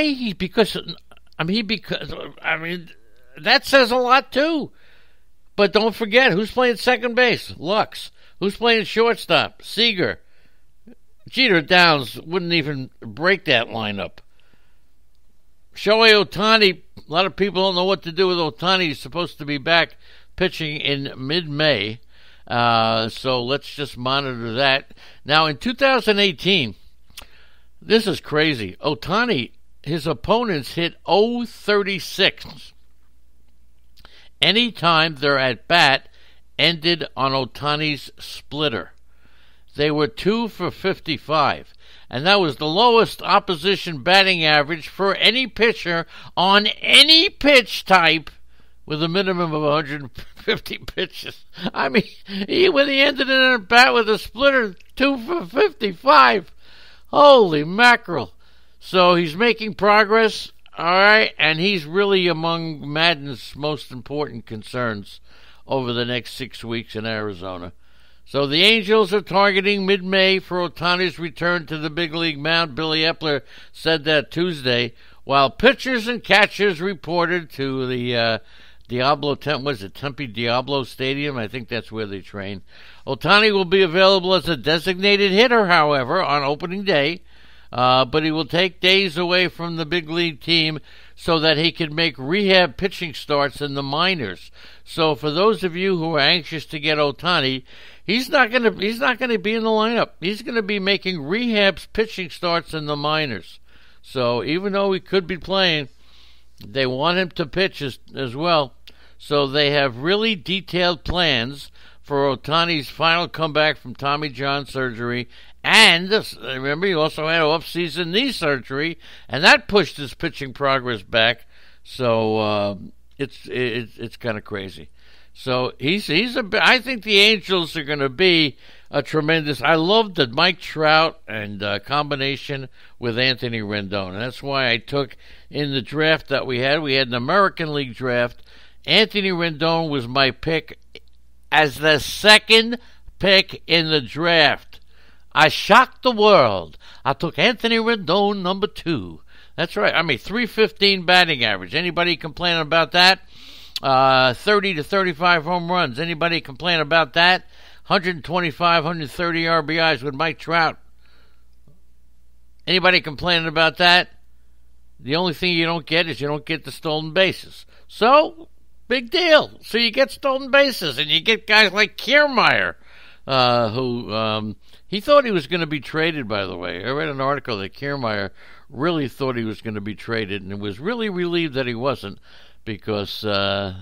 Why? Because I mean, because I mean that says a lot too. But don't forget who's playing second base, Lux. Who's playing shortstop, Seager. Jeter Downs wouldn't even break that lineup. Shohei Ohtani, a lot of people don't know what to do with Ohtani. He's supposed to be back pitching in mid May. Uh, so let's just monitor that. Now, in 2018, this is crazy. Ohtani, his opponents hit 036 anytime they're at bat ended on Ohtani's splitter. They were 2 for 55, and that was the lowest opposition batting average for any pitcher on any pitch type with a minimum of 150 pitches. I mean, he, when he ended in a bat with a splitter, 2 for 55. Holy mackerel. So he's making progress, all right, and he's really among Maddon's most important concerns over the next six weeks in Arizona. So the Angels are targeting mid May for Ohtani's return to the big league mound. Billy Eppler said that Tuesday, while pitchers and catchers reported to the uh, Diablo Temp was it Tempe Diablo Stadium? I think that's where they train. Ohtani will be available as a designated hitter, however, on opening day, uh, but he will take days away from the big league team so that he can make rehab pitching starts in the minors. So for those of you who are anxious to get Ohtani, He's not going to. He's not going to be in the lineup. He's going to be making rehabs, pitching starts in the minors. So even though he could be playing, they want him to pitch as, as well. So they have really detailed plans for Ohtani's final comeback from Tommy John surgery. And remember, he also had off-season knee surgery, and that pushed his pitching progress back. So uh, it's it's it's kind of crazy. So he's he's a. I think the Angels are going to be a tremendous. I love the Mike Trout and uh, combination with Anthony Rendon, and that's why I took in the draft that we had. We had an American League draft. Anthony Rendon was my pick as the second pick in the draft. I shocked the world. I took Anthony Rendon number two. That's right. I mean, 315 batting average. Anybody complaining about that? Uh, 30 to 35 home runs. Anybody complain about that? 125, 130 RBIs with Mike Trout. Anybody complaining about that? The only thing you don't get is you don't get the stolen bases. So, big deal. So you get stolen bases, and you get guys like Kiermaier, uh, who um, he thought he was going to be traded. By the way, I read an article that Kiermaier really thought he was going to be traded, and was really relieved that he wasn't because uh,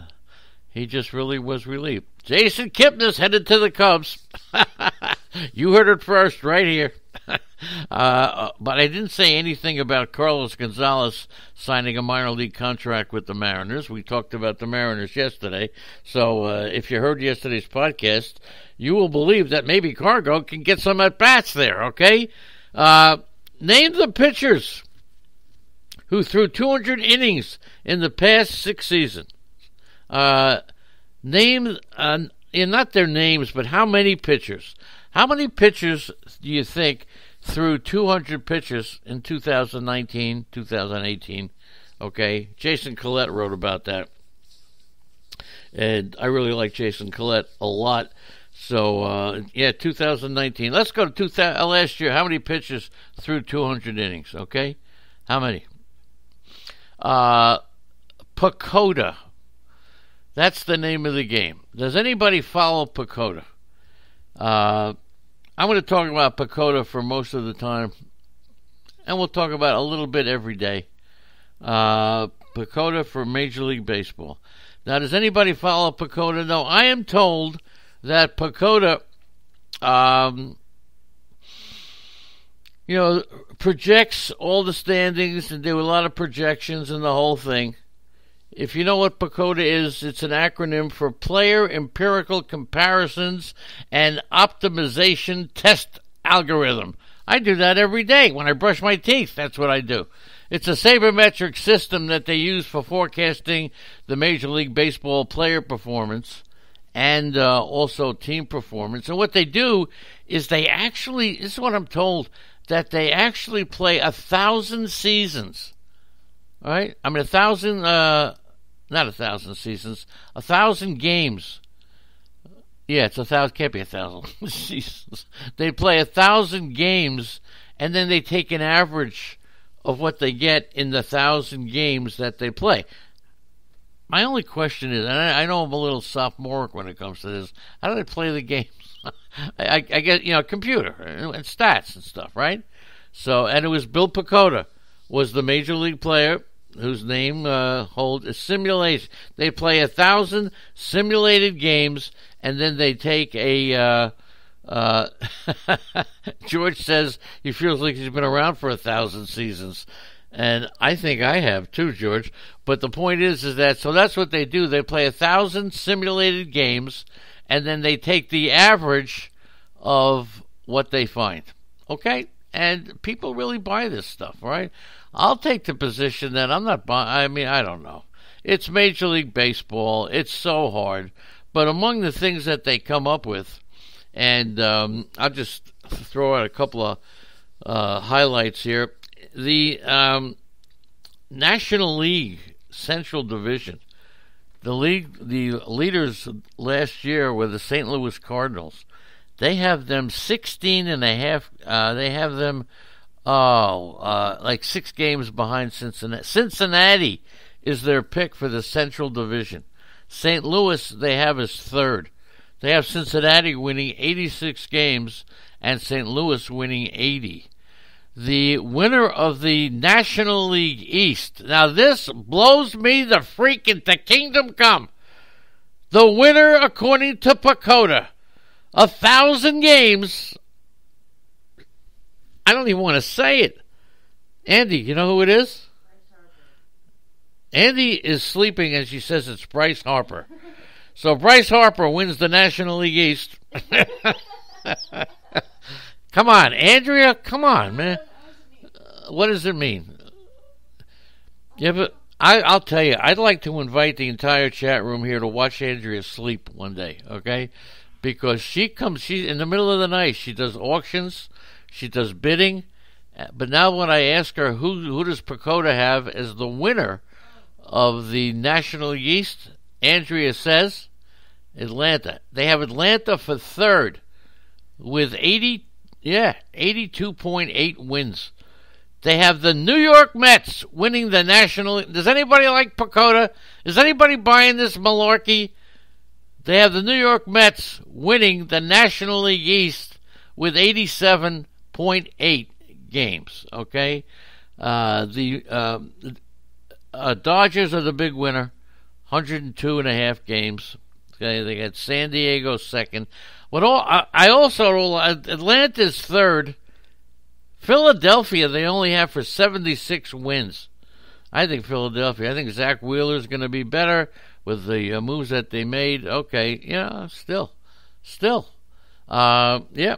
he just really was relieved. Jason Kipnis headed to the Cubs. you heard it first right here. uh, but I didn't say anything about Carlos Gonzalez signing a minor league contract with the Mariners. We talked about the Mariners yesterday. So uh, if you heard yesterday's podcast, you will believe that maybe Cargo can get some at bats there, okay? Uh, name the pitchers who threw 200 innings in the past six seasons. Uh, name, uh, not their names, but how many pitchers? How many pitchers do you think threw 200 pitches in 2019, 2018? Okay, Jason Collette wrote about that. And I really like Jason Collette a lot. So, uh, yeah, 2019. Let's go to 2000, last year. How many pitchers threw 200 innings? Okay, how many? Uh, PECOTA. That's the name of the game. Does anybody follow PECOTA? Uh, I'm going to talk about PECOTA for most of the time, and we'll talk about a little bit every day. Uh, PECOTA for Major League Baseball. Now, does anybody follow PECOTA? No, I am told that PECOTA um, you know, projects all the standings and do a lot of projections and the whole thing. If you know what PECOTA is, it's an acronym for Player Empirical Comparisons and Optimization Test Algorithm. I do that every day when I brush my teeth. That's what I do. It's a sabermetric system that they use for forecasting the Major League Baseball player performance and uh, also team performance. And what they do is they actually, this is what I'm told, that they actually play a thousand seasons. Right, I mean a thousand, uh, not a thousand seasons, a thousand games. Yeah, it's a thousand. Can't be a thousand seasons. They play a thousand games, and then they take an average of what they get in the thousand games that they play. My only question is, and I, I know I'm a little sophomoric when it comes to this. How do they play the games? I, I, I get you know computer and stats and stuff, right? So, and it was Bill Pecota was the major league player whose name uh, hold a simulation. They play a thousand simulated games, and then they take a. Uh, uh, George says he feels like he's been around for a thousand seasons, and I think I have too, George. But the point is, is that so that's what they do. They play a thousand simulated games, and then they take the average of what they find. Okay, and people really buy this stuff, right? I'll take the position that I'm not buying. I mean, I don't know. It's Major League Baseball. It's so hard. But among the things that they come up with, and um, I'll just throw out a couple of uh, highlights here. The um, National League Central Division. The league, the leaders last year were the St. Louis Cardinals. They have them 16 and a half. Uh, they have them, oh, uh, like six games behind Cincinnati. Cincinnati is their pick for the Central Division. St. Louis they have as third. They have Cincinnati winning 86 games and St. Louis winning 80. The winner of the National League East. Now this blows me the freak into kingdom come. The winner, according to PECOTA, a thousand games. I don't even want to say it. Andy, you know who it is? Andy is sleeping and she says it's Bryce Harper. So Bryce Harper wins the National League East. come on, Andrea, come on, man. Uh, what does it mean? Yeah, but I, I'll tell you, I'd like to invite the entire chat room here to watch Andrea sleep one day, okay? Because she comes she in the middle of the night she does auctions she does bidding uh, but now when i ask her who who does PECOTA have as the winner of the national yeast andrea says atlanta they have atlanta for third with 80 yeah 82.8 wins they have the New York Mets winning the national. Does anybody like PECOTA? Is anybody buying this malarkey? They have the New York Mets winning the National League East with 87.8 games. Okay, uh, the uh, uh, Dodgers are the big winner, 102 and a half games. Okay, they got San Diego second. What all? I, I also Atlanta's third. Philadelphia they only have for 76 wins. I think Philadelphia. I think Zack Wheeler is going to be better with the uh, moves that they made. Okay, yeah, still, still, uh, yeah.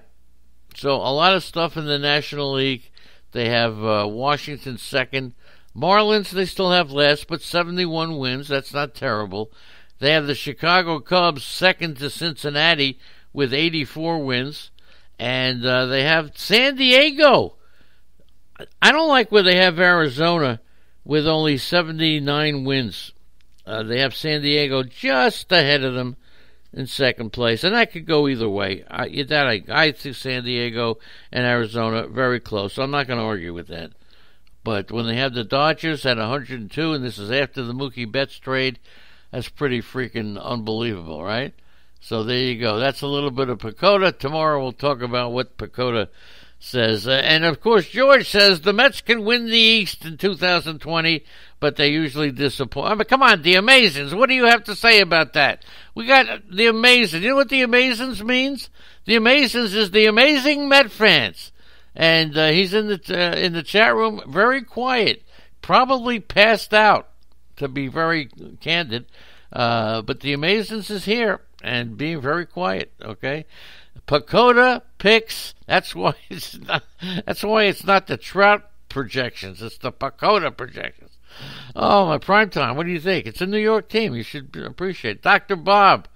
So a lot of stuff in the National League. They have uh, Washington second. Marlins they still have less, but 71 wins. That's not terrible. They have the Chicago Cubs second to Cincinnati with 84 wins, and uh, they have San Diego. I don't like where they have Arizona with only 79 wins. Uh, they have San Diego just ahead of them in second place, and that could go either way. I, that I, I think San Diego and Arizona very close. So I'm not going to argue with that. But when they have the Dodgers at 102, and this is after the Mookie Betts trade, that's pretty freaking unbelievable, right? So there you go. That's a little bit of PECOTA. Tomorrow we'll talk about what PECOTA says. Uh, and of course, George says the Mets can win the East in 2020, but they usually disappoint. I mean, come on, the Amazons. What do you have to say about that? We got the Amazons. You know what the Amazons means? The Amazons is the amazing Met fans, and uh, he's in the uh, in the chat room, very quiet, probably passed out. To be very candid, uh, but the Amazons is here and being very quiet. Okay. PECOTA picks. That's why it's not. That's why it's not the Trout projections. It's the PECOTA projections. Oh, my prime time. What do you think? It's a New York team. You should appreciate. Dr. Bob.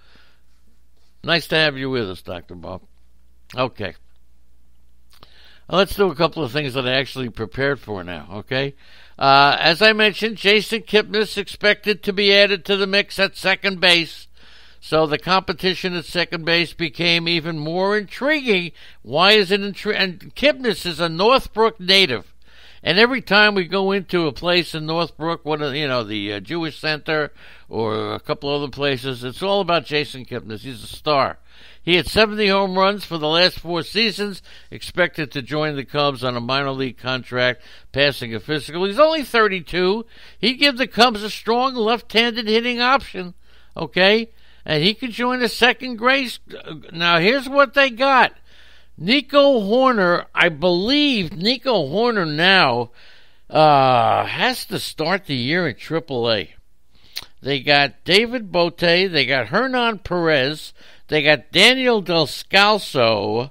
Nice to have you with us, Dr. Bob. Okay. Let's do a couple of things that I actually prepared for now, okay? Uh, as I mentioned, Jason Kipnis expected to be added to the mix at second base. So the competition at second base became even more intriguing. Why is it intriguing? And Kipnis is a Northbrook native. And every time we go into a place in Northbrook, one of you know the uh, Jewish Center or a couple other places, it's all about Jason Kipnis. He's a star. He had 70 home runs for the last four seasons, expected to join the Cubs on a minor league contract, passing a physical. He's only 32. He'd give the Cubs a strong left-handed hitting option, okay? And he could join a second grace. Now, here's what they got. Nico Hoerner, I believe Nico Hoerner now uh, has to start the year in AAA. They got David Bote, they got Hernan Perez, they got Daniel Descalso,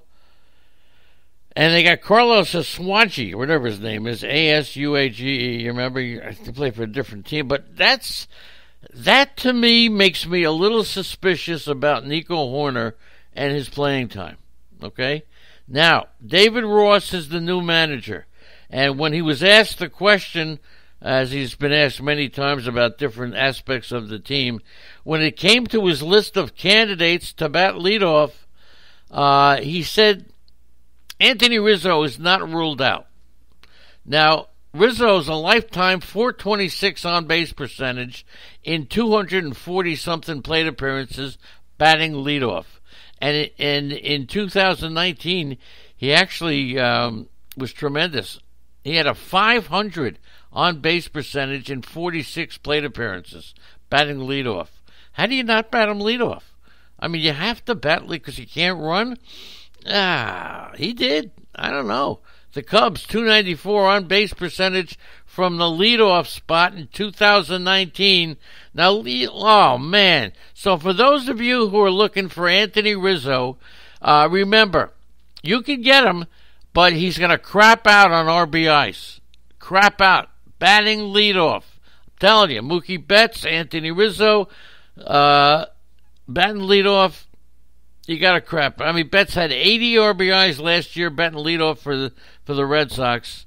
and they got Carlos Asuaje, whatever his name is, A S U A G E. You remember, he play for a different team, but that's that to me makes me a little suspicious about Nico Hoerner and his playing time. Okay, now David Ross is the new manager, and when he was asked the question as he's been asked many times about different aspects of the team. When it came to his list of candidates to bat leadoff, uh, he said Anthony Rizzo is not ruled out. Now, Rizzo is a lifetime 426 on base percentage in 240 something plate appearances, batting leadoff. And in, in 2019, he actually um, was tremendous. He had a 500 on base percentage in 46 plate appearances, batting leadoff. How do you not bat him leadoff? I mean, you have to bat because he can't run. Ah, he did. I don't know. The Cubs 294 on base percentage from the leadoff spot in 2019. Now, oh man! So for those of you who are looking for Anthony Rizzo, uh, remember you can get him, but he's going to crap out on RBIs. Crap out batting leadoff. I'm telling you, Mookie Betts, Anthony Rizzo, uh, batting leadoff. You got to crap. I mean, Betts had 80 RBIs last year, batting leadoff for the for the Red Sox.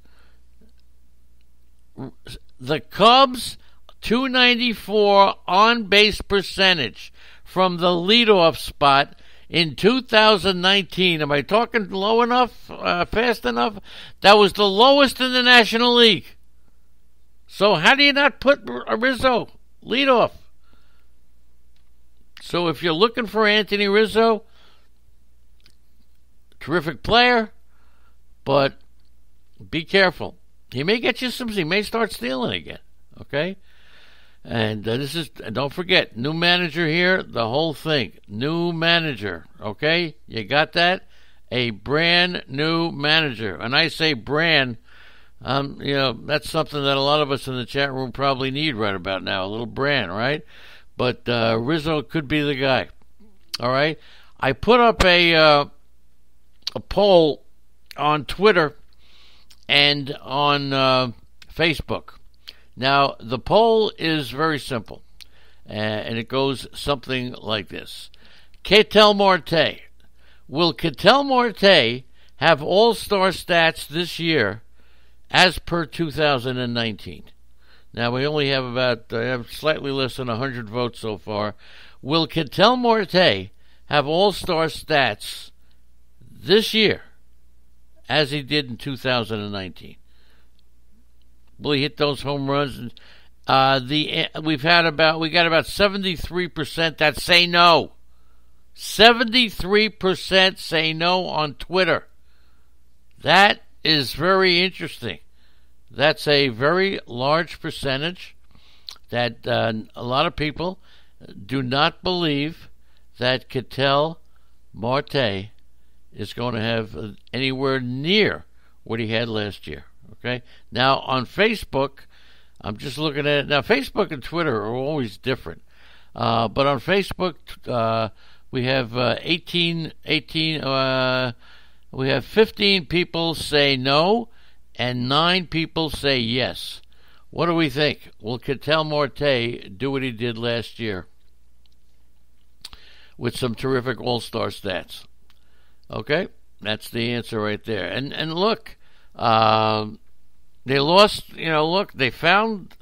The Cubs, 294 on base percentage from the leadoff spot in 2019. Am I talking low enough, uh, fast enough? That was the lowest in the National League. So how do you not put Rizzo leadoff? So if you're looking for Anthony Rizzo, terrific player, but be careful. He may get you some. He may start stealing again. Okay. And uh, this is, don't forget, new manager here, the whole thing. New manager, okay? You got that? A brand new manager. And I say brand um, you know, that's something that a lot of us in the chat room probably need right about now. A little brand, right? But uh, Rizzo could be the guy. All right. I put up a uh, a poll on Twitter and on uh, Facebook. Now the poll is very simple, and it goes something like this: Ketel Marte will Ketel Marte have All Star stats this year? as per 2019. Now we only have about uh, slightly less than 100 votes so far. Will Ketel Marte have all-star stats this year as he did in 2019? Will he hit those home runs? Uh, the we've had about we got about 73% that say no. 73% say no on Twitter. That is very interesting. That's a very large percentage that uh, a lot of people do not believe that Ketel Marte is going to have anywhere near what he had last year. Okay. Now on Facebook, I'm just looking at it now. Facebook and Twitter are always different, uh, but on Facebook uh, we have uh, 18, 18 uh, we have 15 people say no, and nine people say yes. What do we think? Will Ketel Marte do what he did last year with some terrific All Star stats? Okay, that's the answer right there. And and look, uh, They lost, you know, look, they found